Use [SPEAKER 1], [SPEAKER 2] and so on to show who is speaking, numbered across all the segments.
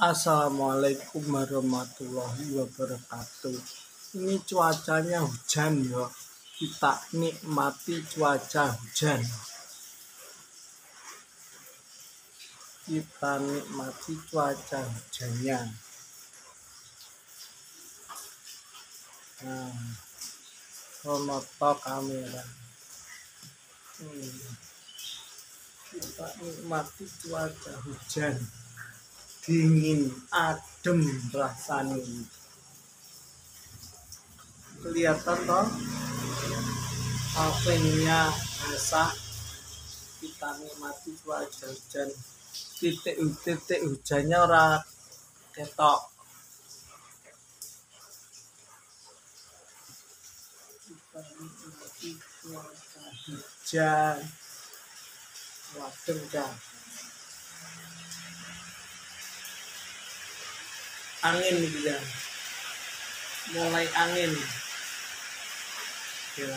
[SPEAKER 1] Assalamualaikum warahmatullahi wabarakatuh. Ini cuacanya hujan ya. Kita nikmati cuaca hujan. Kita nikmati cuaca hujannya. Nah, sonoto kamera. Hmm. Kita nikmati cuaca hujan dingin adem rasanya kelihatan toh kafenya basah kita nikmati cuaca hujan titik-titik hujannya ora ketok. Kita nikmati cuaca hujan wadeng kan angin ya mulai angin. Ya.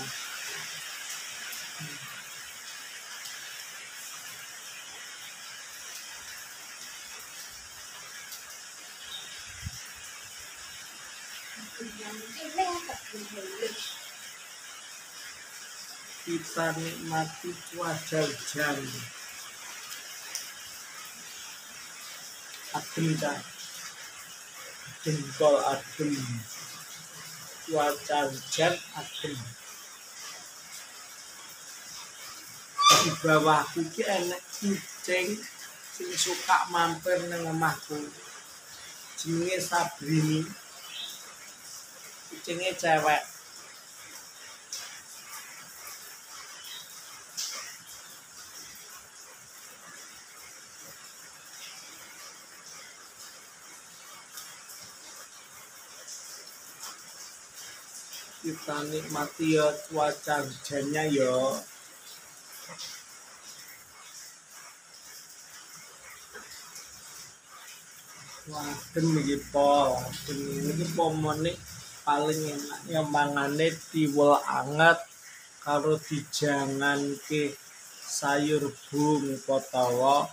[SPEAKER 1] Kita nikmati cuaca hujan adem kan jengkol adem cuaca hujan adem di bawahku ki enek kucing sing suka mampir nang omahku. Jenenge Sabrini. Kucingnya cewek kita nikmati ya cuaca hujannya ya Wadem iki po, wadem iki pomone paling enak. Ya mangane diwel anget karo dijanganke sayur bung utawa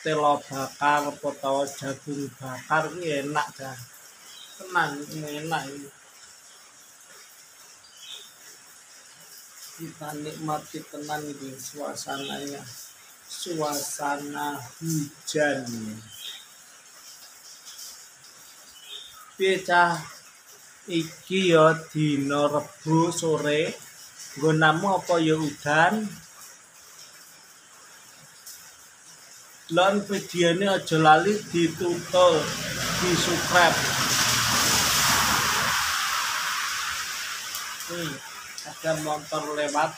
[SPEAKER 1] telo bakar utawa jagung bakar. Ki enak dah. Tenang enak ini kita nikmati tenang ini suasananya. Suasana hujan. Piye iki ya dina sore. Nggonamu apa ya udan? Lan videone aja lali ditutul di subscribe hmm, ada motor lewat.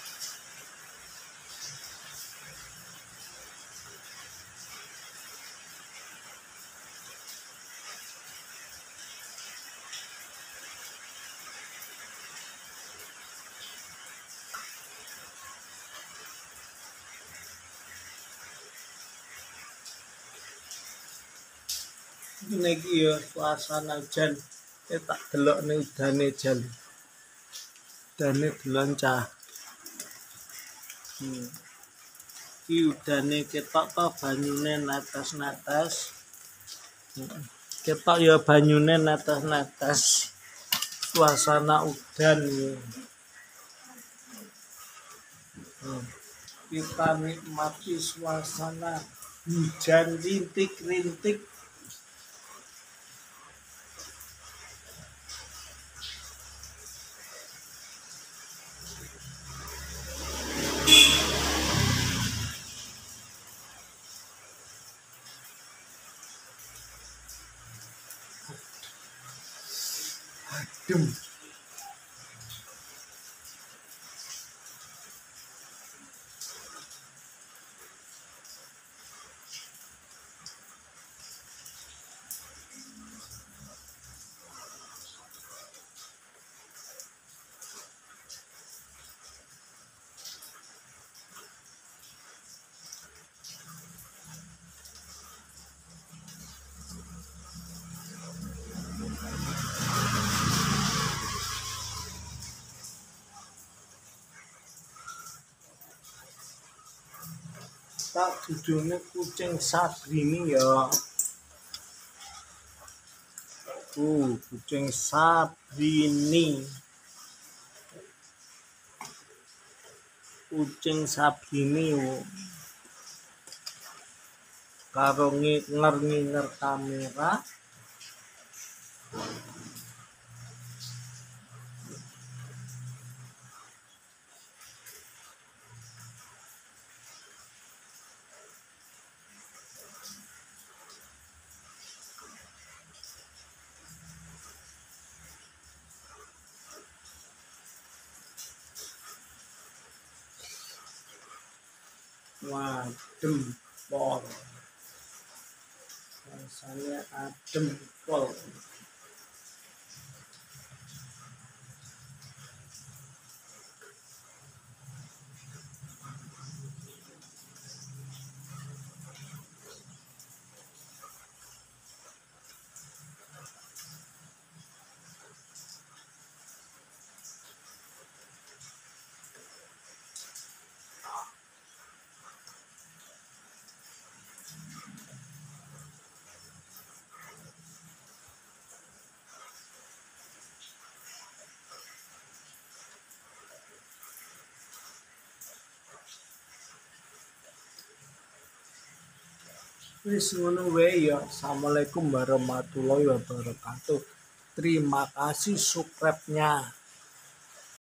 [SPEAKER 1] Ini ya suasana hujan kita delok nih udane jan udane cah hmm. iki udane ketok to banyune natas-natas hmm. ketok ya banyune natas-natas suasana udan ya. hmm. kita nikmati suasana hujan rintik-rintik adem tak judulnya kucing Sabrini ya. Uh kucing Sabrini kucing Sabrini oh. karo nginger nginger kamera adem pol. Rasanya adem pol Wis ngono wae ya. Assalamualaikum warahmatullahi wabarakatuh. Terima kasih subscribe-nya.